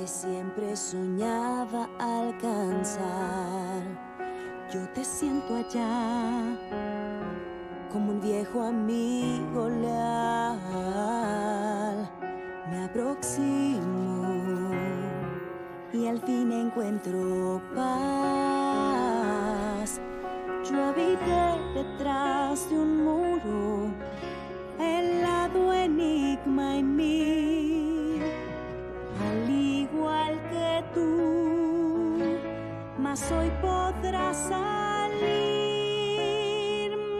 que siempre soñaba alcanzar. Yo te siento allá como un viejo amigo leal. Me aproximo y al fin encuentro paz. Yo habité detrás hoy podrás salir.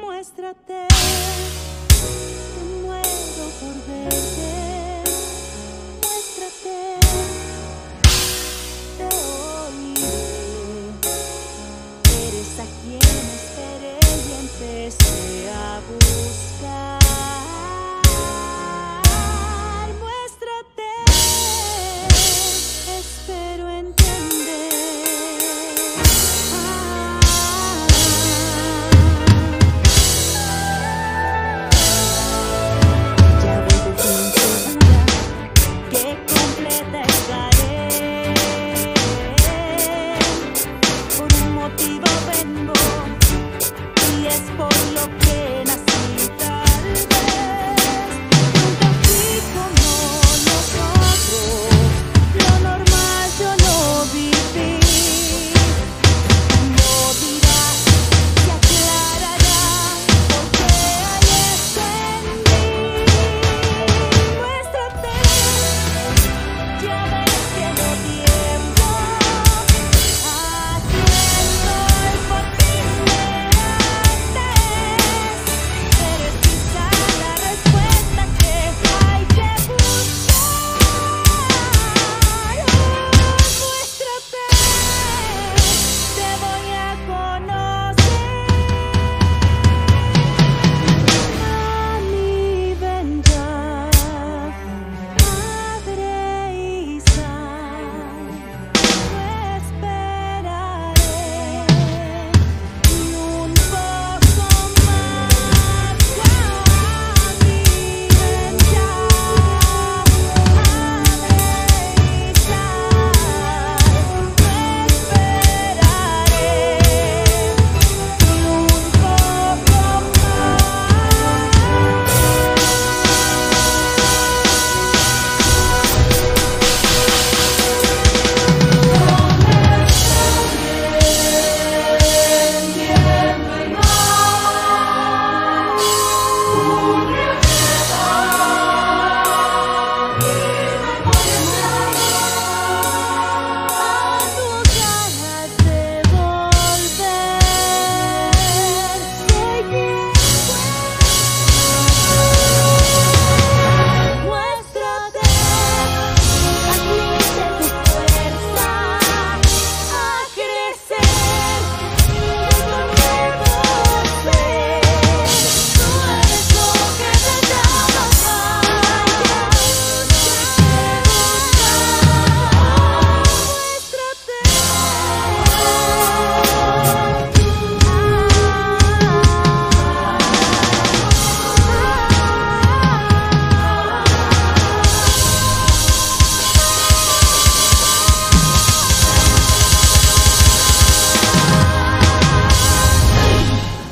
Muéstrate, te muero por verte.